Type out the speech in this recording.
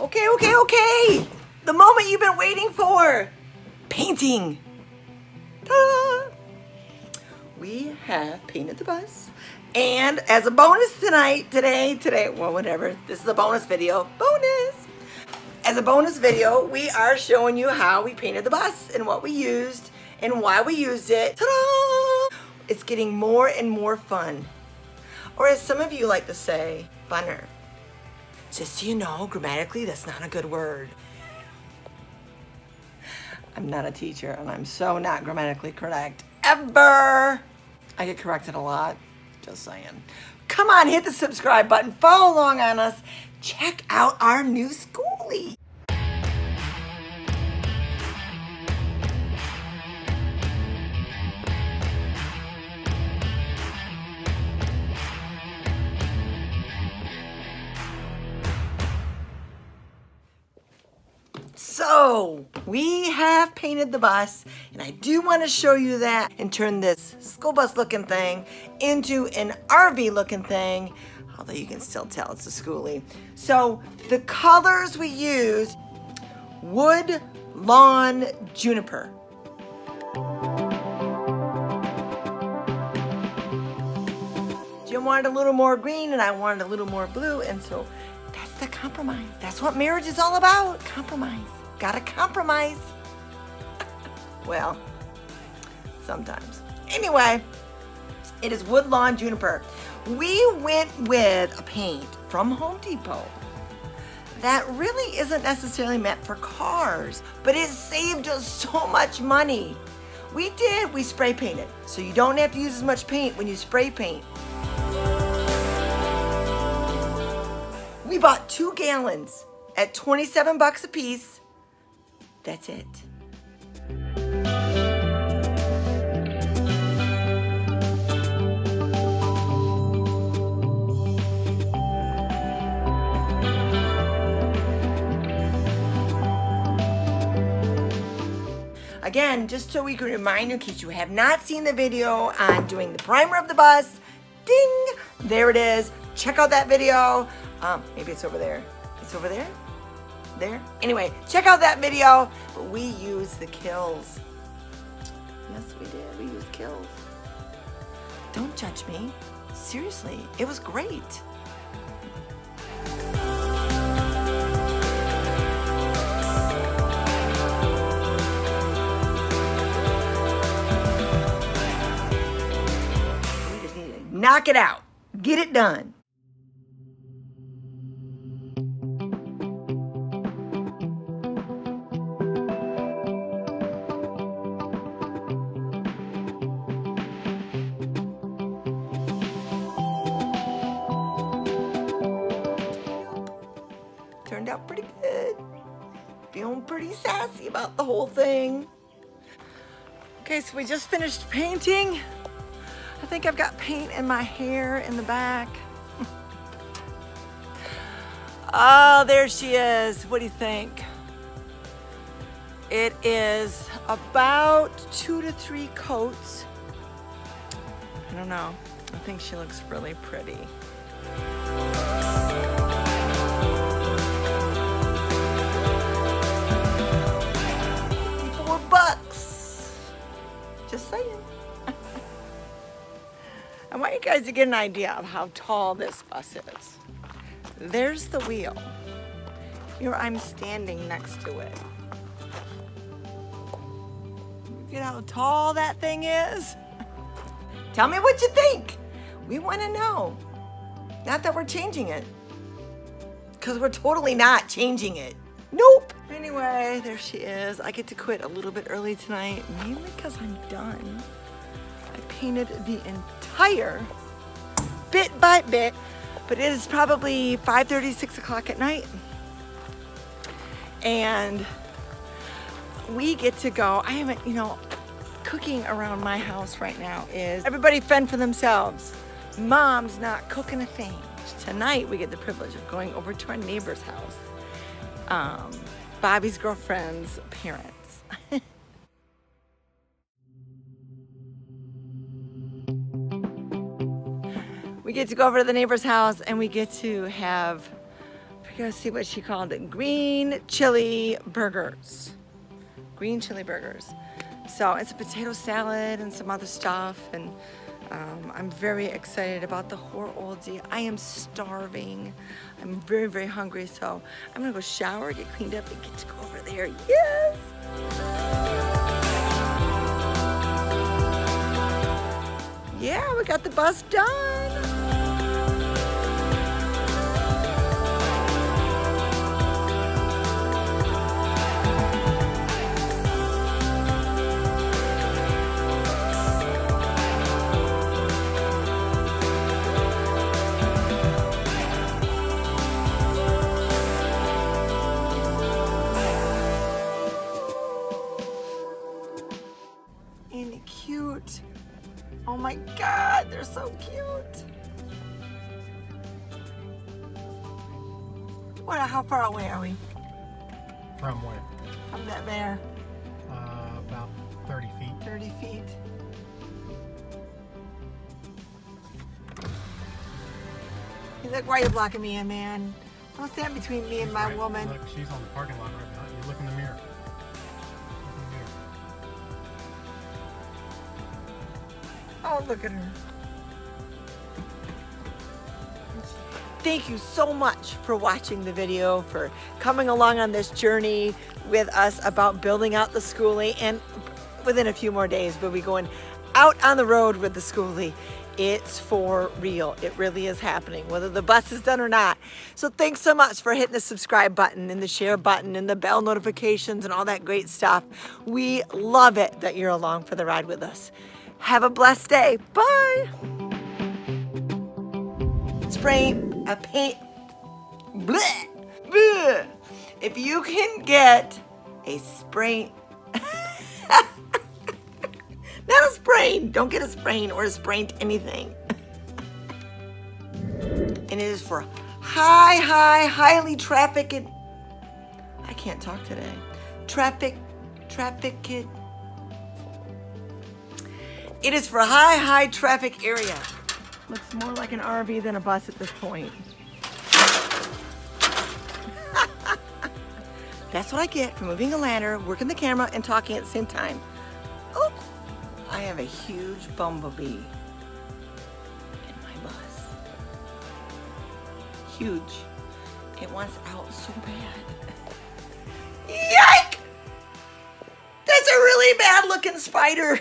Okay, okay, okay. The moment you've been waiting for. Painting. We have painted the bus. And as a bonus tonight, today, today, well, whatever. This is a bonus video. Bonus! As a bonus video, we are showing you how we painted the bus and what we used and why we used it. Ta-da! It's getting more and more fun. Or as some of you like to say, funner. Just so you know, grammatically, that's not a good word. I'm not a teacher and I'm so not grammatically correct ever. I get corrected a lot, just saying. Come on, hit the subscribe button, follow along on us, check out our new skoolie. So we have painted the bus and I do want to show you that and turn this school bus looking thing into an RV looking thing, although you can still tell it's a skoolie. So the colors we used, wood, lawn, juniper. Jim wanted a little more green and I wanted a little more blue and so that's the compromise. That's what marriage is all about. Compromise. Gotta compromise. well, sometimes. Anyway, it is wood lawn juniper. We went with a paint from Home Depot that really isn't necessarily meant for cars, but it saved us so much money. We did, we spray painted. So you don't have to use as much paint when you spray paint. We bought two gallons at 27 bucks a piece. That's it. Again, just so we can remind you in case you have not seen the video on doing the primer of the bus, ding, there it is. Check out that video. Um, maybe it's over there. It's over there? There? Anyway, check out that video. But we use the Kilz. Yes, we did. We used Kilz. Don't judge me. Seriously, it was great. Knock it out. Get it done. Turned out pretty good. Feeling pretty sassy about the whole thing. Okay, so we just finished painting. I think I've got paint in my hair in the back. oh, there she is. What do you think? It is about two to three coats. I don't know. I think she looks really pretty. Guys to get an idea of how tall this bus is. There's the wheel. Here I'm standing next to it. You know how tall that thing is? Tell me what you think. We want to know. Not that we're changing it. Because we're totally not changing it. Nope. Anyway, there she is. I get to quit a little bit early tonight, mainly because I'm done. I painted the entire bit by bit, but it is probably 5.30, 6 o'clock at night. And we get to go. I haven't, you know, cooking around my house right now is everybody fend for themselves. Mom's not cooking a thing. Tonight we get the privilege of going over to our neighbor's house. Um, Bobby's girlfriend's parents. we get to go over to the neighbor's house and we get to have gotta see what she called it. Green chili burgers. Green chili burgers. So it's a potato salad and some other stuff. And um, I'm very excited about the hor oldie. I am starving. I'm very, very hungry. So I'm gonna go shower, get cleaned up, and get to go over there. Yes! Yeah, we got the bus done. So cute. What, how far away are we? From where? From that bear. Uh, about 30 feet. 30 feet. He's like, why are you blocking me in, man? Don't stand between me and my right, woman. Look, she's on the parking lot right now. You look in the mirror. Oh, look at her. Thank you so much for watching the video, for coming along on this journey with us about building out the skoolie. And within a few more days, we'll be going out on the road with the skoolie. It's for real. It really is happening, whether the bus is done or not. So thanks so much for hitting the subscribe button and the share button and the bell notifications and all that great stuff. We love it that you're along for the ride with us. Have a blessed day. Bye. Spray a paint. Bleh. Bleh. If you can get a spray, not a sprain, don't get a sprain or a sprained anything. and it is for high, high, highly trafficked, I can't talk today. Traffic, traffic. trafficked it is for high, high traffic area. Looks more like an RV than a bus at this point. That's what I get for moving a ladder, working the camera, and talking at the same time. Oops. I have a huge bumblebee in my bus. Huge. It wants out so bad. Yike! That's a really bad looking spider.